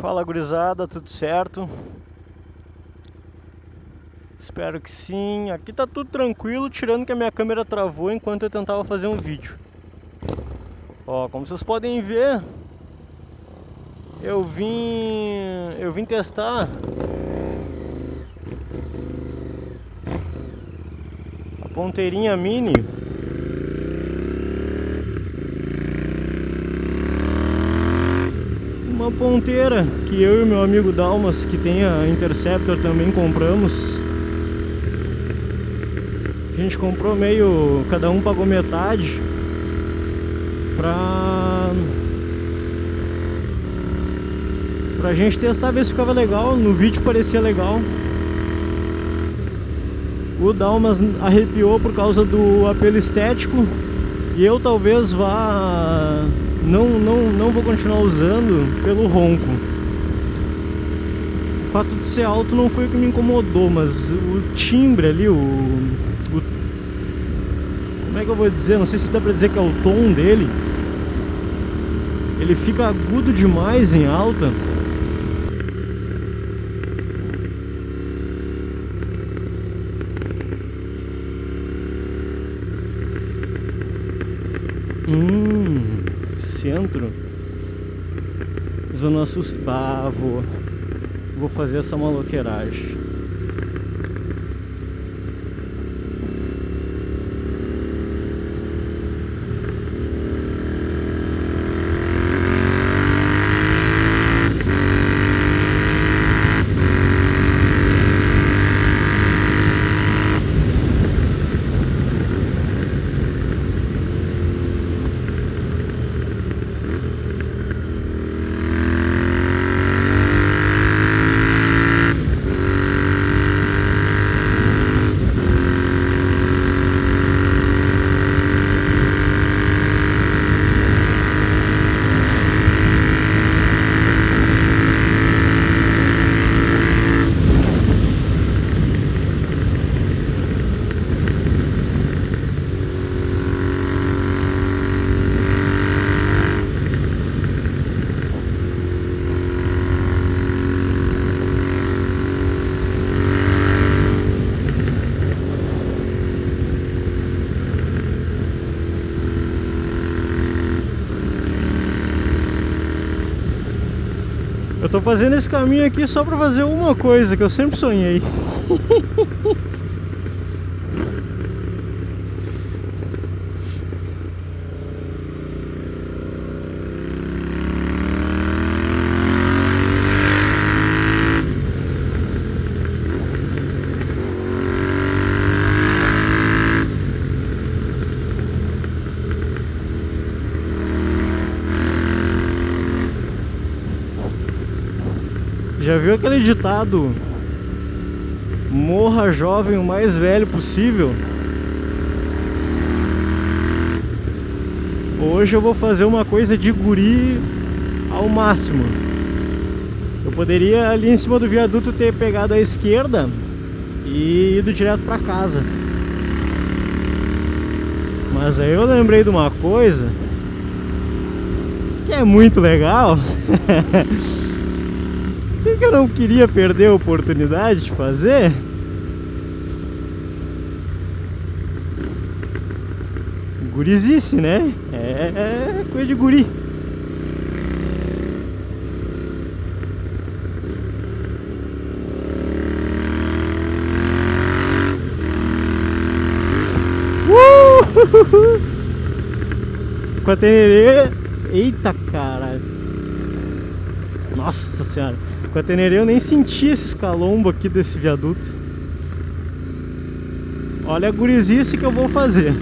Fala gurizada, tudo certo? Espero que sim. Aqui tá tudo tranquilo, tirando que a minha câmera travou enquanto eu tentava fazer um vídeo. Ó, como vocês podem ver, eu vim eu vim testar a ponteirinha mini uma ponteira que eu e meu amigo Dalmas, que tem a Interceptor, também compramos. A gente comprou meio, cada um pagou metade pra pra gente testar ver se ficava legal. No vídeo parecia legal. O Dalmas arrepiou por causa do apelo estético e eu talvez vá não, não, não vou continuar usando pelo ronco. O fato de ser alto não foi o que me incomodou, mas o timbre ali, o, o como é que eu vou dizer? Não sei se dá pra dizer que é o tom dele. Ele fica agudo demais em alta. Centro. Zona Sul. Vou. Vou fazer essa maloqueiragem. Eu tô fazendo esse caminho aqui só pra fazer uma coisa que eu sempre sonhei. Já viu aquele ditado? Morra jovem o mais velho possível. Hoje eu vou fazer uma coisa de guri ao máximo. Eu poderia ali em cima do viaduto ter pegado a esquerda e ido direto para casa. Mas aí eu lembrei de uma coisa que é muito legal. que eu não queria perder a oportunidade de fazer? Gurizice, né? É coisa de guri. Uh! Com a tererê. Eita caralho. Nossa senhora. Com a Tenerê eu nem senti esse escalombo aqui desse viaduto. Olha a gurizice que eu vou fazer.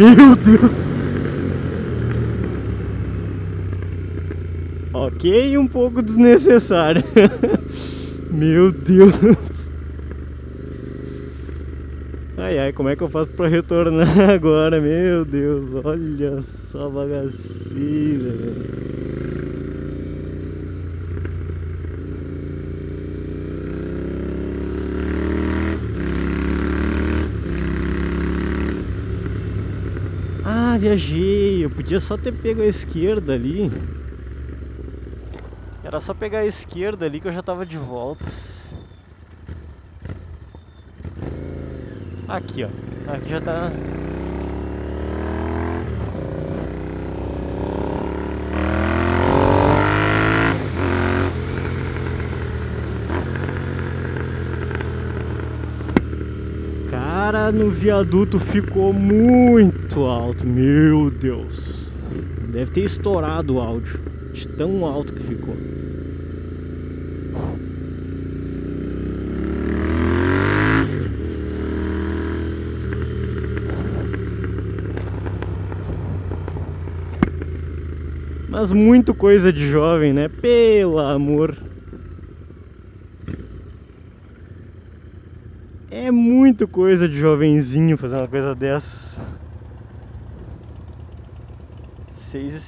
Meu Deus! Ok, um pouco desnecessária. Meu Deus. Ai ai, como é que eu faço pra retornar agora? Meu Deus, olha só a bagaceira. Viajei. Eu podia só ter pego a esquerda ali. Era só pegar a esquerda ali que eu já tava de volta. Aqui, ó. Aqui já tá. No viaduto ficou muito alto. Meu Deus. Deve ter estourado o áudio. De tão alto que ficou. Mas muito coisa de jovem, né? Pelo amor. É muito coisa de jovenzinho fazer uma coisa dessa. 6 e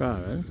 Claro, ¿eh?